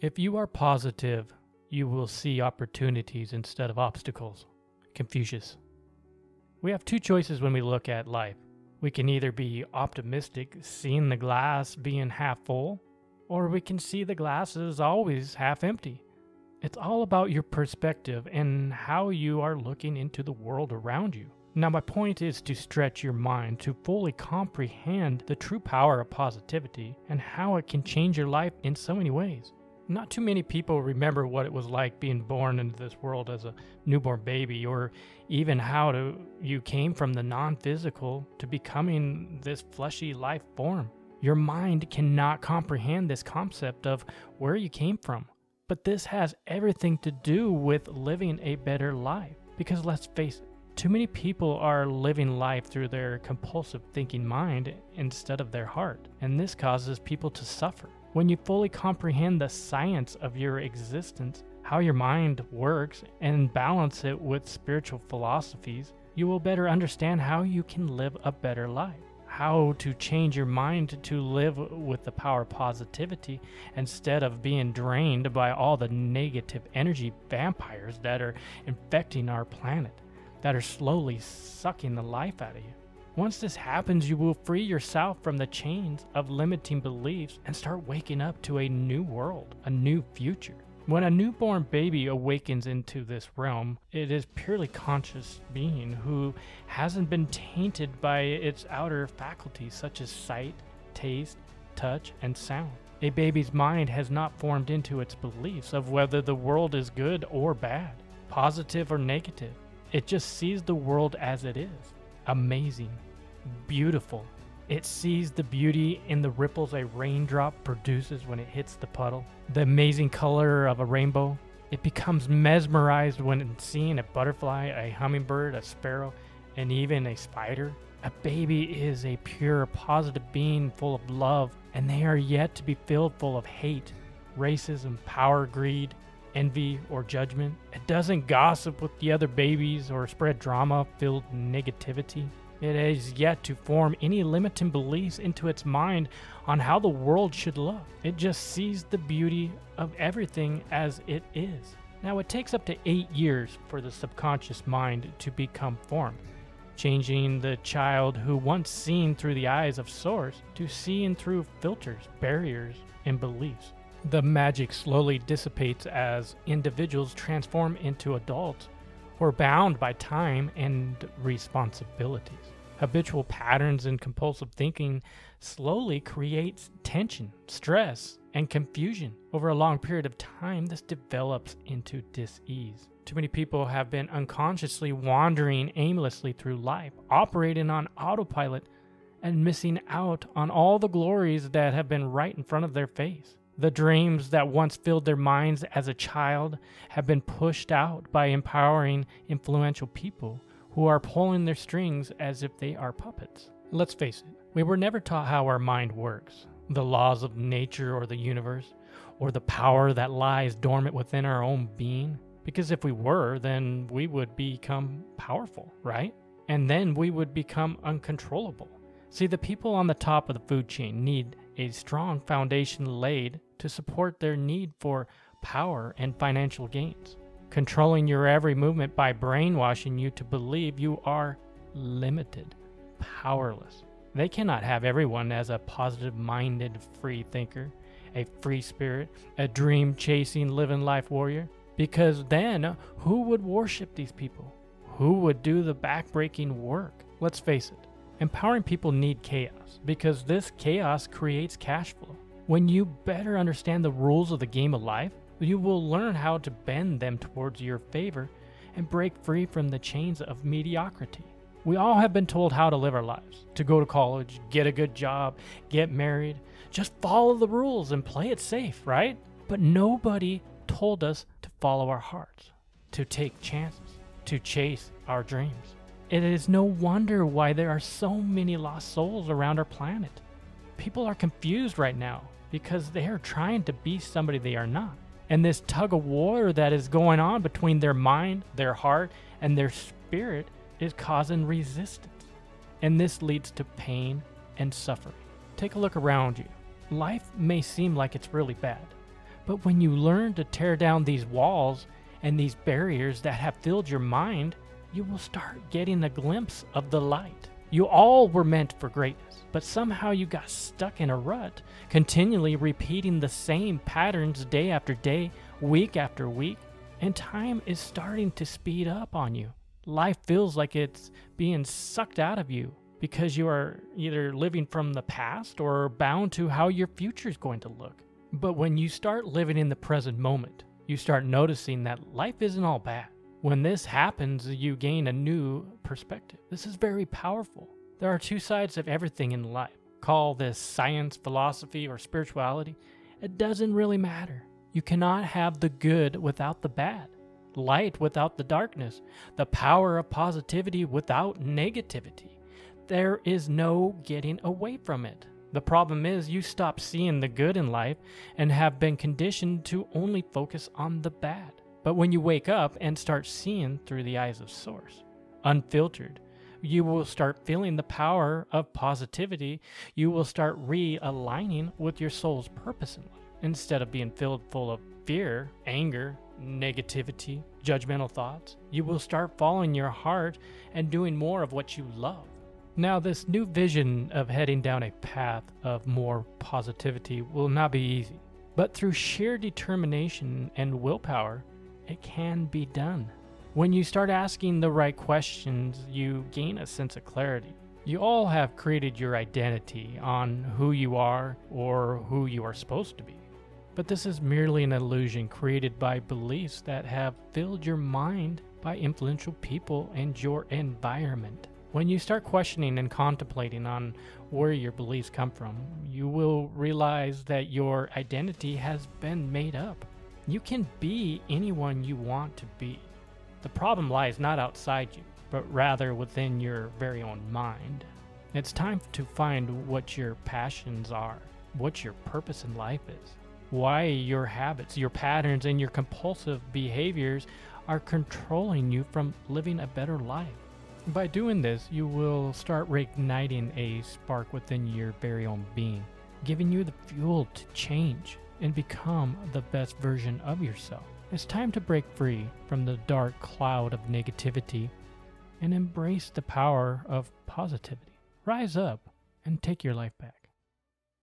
If you are positive, you will see opportunities instead of obstacles. Confucius. We have two choices when we look at life. We can either be optimistic, seeing the glass being half full, or we can see the glass is always half empty. It's all about your perspective and how you are looking into the world around you. Now, my point is to stretch your mind to fully comprehend the true power of positivity and how it can change your life in so many ways. Not too many people remember what it was like being born into this world as a newborn baby, or even how to, you came from the non physical to becoming this fleshy life form. Your mind cannot comprehend this concept of where you came from. But this has everything to do with living a better life. Because let's face it, too many people are living life through their compulsive thinking mind instead of their heart, and this causes people to suffer. When you fully comprehend the science of your existence, how your mind works, and balance it with spiritual philosophies, you will better understand how you can live a better life. How to change your mind to live with the power of positivity instead of being drained by all the negative energy vampires that are infecting our planet, that are slowly sucking the life out of you. Once this happens, you will free yourself from the chains of limiting beliefs and start waking up to a new world, a new future. When a newborn baby awakens into this realm, it is purely conscious being who hasn't been tainted by its outer faculties such as sight, taste, touch, and sound. A baby's mind has not formed into its beliefs of whether the world is good or bad, positive or negative. It just sees the world as it is. Amazing beautiful. It sees the beauty in the ripples a raindrop produces when it hits the puddle, the amazing color of a rainbow. It becomes mesmerized when seeing a butterfly, a hummingbird, a sparrow, and even a spider. A baby is a pure, positive being full of love, and they are yet to be filled full of hate, racism, power, greed, envy, or judgment. It doesn't gossip with the other babies or spread drama filled negativity. It has yet to form any limiting beliefs into its mind on how the world should look. It just sees the beauty of everything as it is. Now, it takes up to eight years for the subconscious mind to become formed, changing the child who once seen through the eyes of Source to seeing through filters, barriers, and beliefs. The magic slowly dissipates as individuals transform into adults or bound by time and responsibilities. Habitual patterns and compulsive thinking slowly creates tension, stress, and confusion. Over a long period of time, this develops into dis-ease. Too many people have been unconsciously wandering aimlessly through life, operating on autopilot and missing out on all the glories that have been right in front of their face. The dreams that once filled their minds as a child have been pushed out by empowering, influential people who are pulling their strings as if they are puppets. Let's face it, we were never taught how our mind works, the laws of nature or the universe, or the power that lies dormant within our own being. Because if we were, then we would become powerful, right? And then we would become uncontrollable. See, the people on the top of the food chain need a strong foundation laid to support their need for power and financial gains, controlling your every movement by brainwashing you to believe you are limited, powerless. They cannot have everyone as a positive minded free thinker, a free spirit, a dream chasing, living life warrior, because then who would worship these people? Who would do the backbreaking work? Let's face it, empowering people need chaos because this chaos creates cash flow. When you better understand the rules of the game of life, you will learn how to bend them towards your favor and break free from the chains of mediocrity. We all have been told how to live our lives to go to college, get a good job, get married. Just follow the rules and play it safe, right? But nobody told us to follow our hearts, to take chances, to chase our dreams. It is no wonder why there are so many lost souls around our planet. People are confused right now because they are trying to be somebody they are not. And this tug of war that is going on between their mind, their heart, and their spirit is causing resistance. And this leads to pain and suffering. Take a look around you. Life may seem like it's really bad, But when you learn to tear down these walls and these barriers that have filled your mind, you will start getting a glimpse of the light. You all were meant for greatness, but somehow you got stuck in a rut, continually repeating the same patterns day after day, week after week, and time is starting to speed up on you. Life feels like it's being sucked out of you because you are either living from the past or bound to how your future is going to look. But when you start living in the present moment, you start noticing that life isn't all bad. When this happens, you gain a new perspective. This is very powerful. There are two sides of everything in life. Call this science, philosophy, or spirituality. It doesn't really matter. You cannot have the good without the bad, light without the darkness, the power of positivity without negativity. There is no getting away from it. The problem is you stop seeing the good in life and have been conditioned to only focus on the bad. But when you wake up and start seeing through the eyes of Source, unfiltered, you will start feeling the power of positivity. You will start realigning with your soul's purpose in life instead of being filled full of fear, anger, negativity, judgmental thoughts. You will start following your heart and doing more of what you love. Now, this new vision of heading down a path of more positivity will not be easy, but through sheer determination and willpower, it can be done. When you start asking the right questions, you gain a sense of clarity. You all have created your identity on who you are or who you are supposed to be. But this is merely an illusion created by beliefs that have filled your mind by influential people and your environment. When you start questioning and contemplating on where your beliefs come from, you will realize that your identity has been made up. You can be anyone you want to be. The problem lies not outside you, but rather within your very own mind. It's time to find what your passions are, what your purpose in life is, why your habits, your patterns, and your compulsive behaviors are controlling you from living a better life. By doing this, you will start reigniting a spark within your very own being, giving you the fuel to change and become the best version of yourself. It's time to break free from the dark cloud of negativity and embrace the power of positivity. Rise up and take your life back.